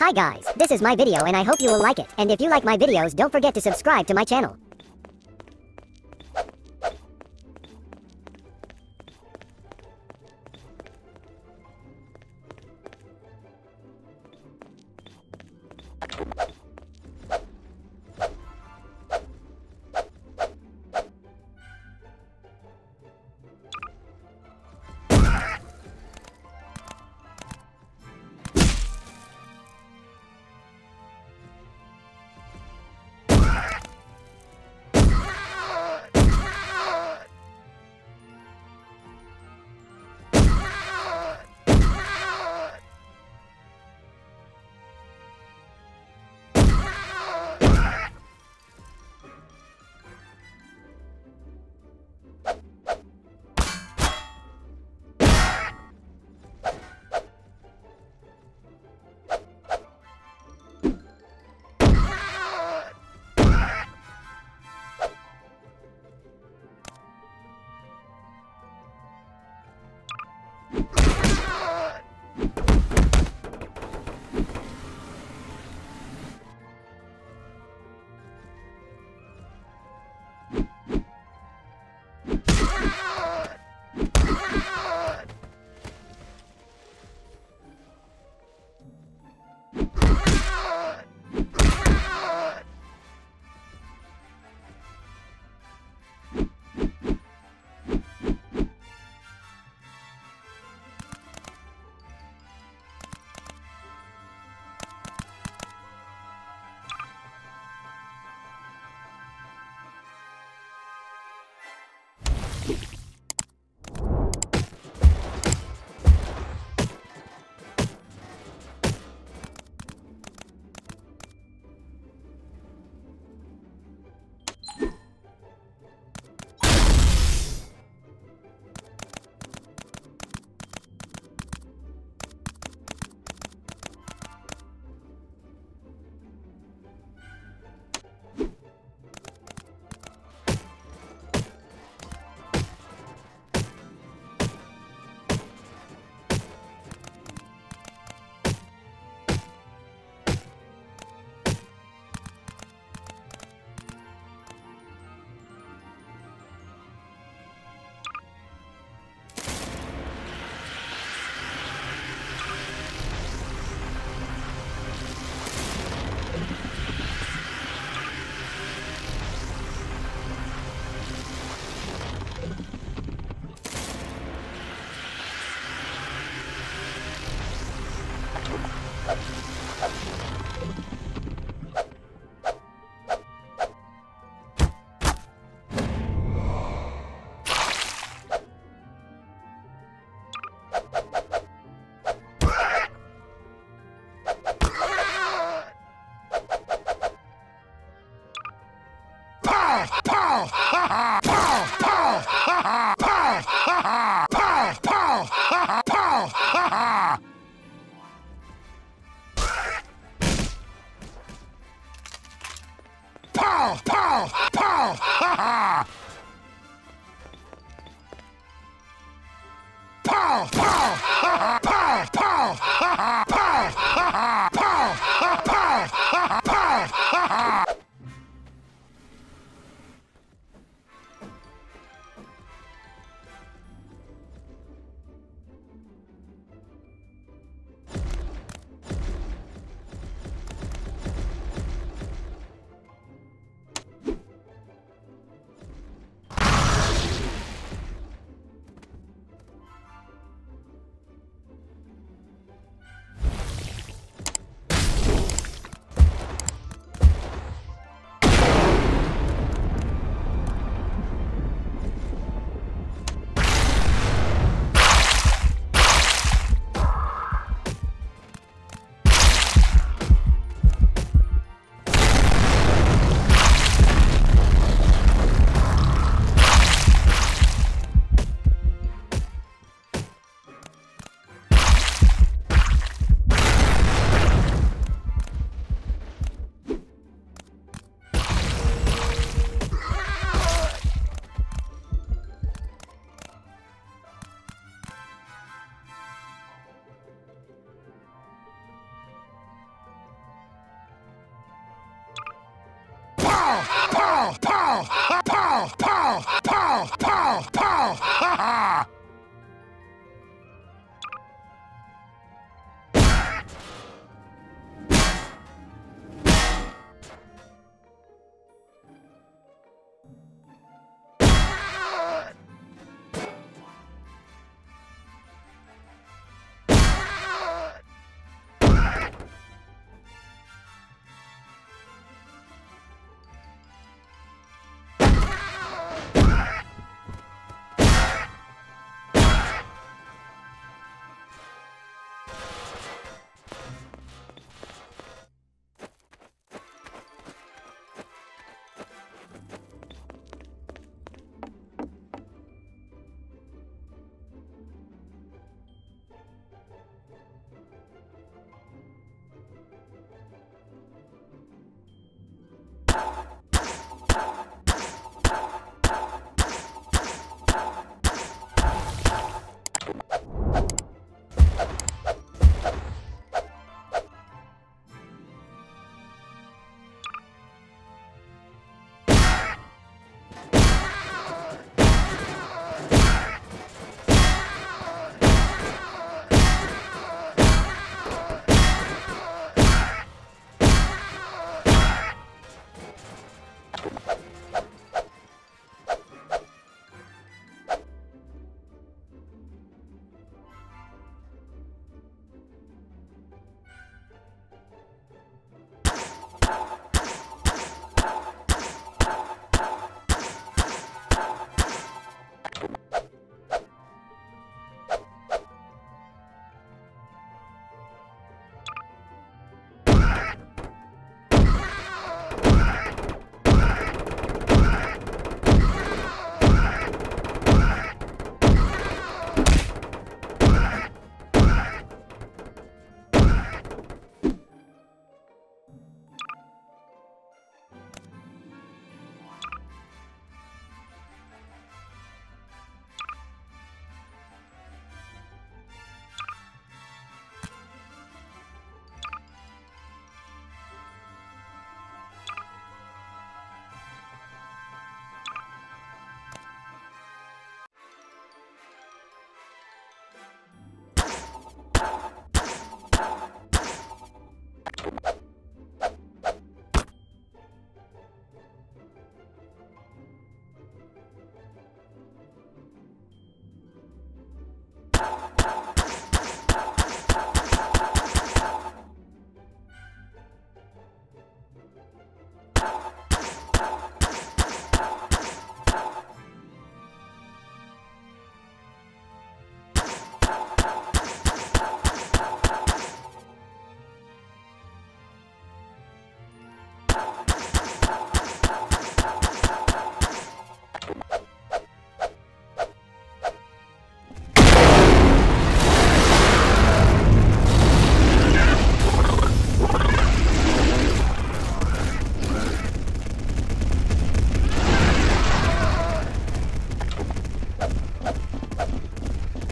Hi guys, this is my video and I hope you will like it. And if you like my videos don't forget to subscribe to my channel. Pow! Pow! Pow! Pow! Pow! Ha ha! Pow! Pow! Ha ha! Pow! Pow! Ha ha! Pow! Ha ha! Pow! Ha ha! Pow! Ha ha! Pow! Ha ha! ha ha!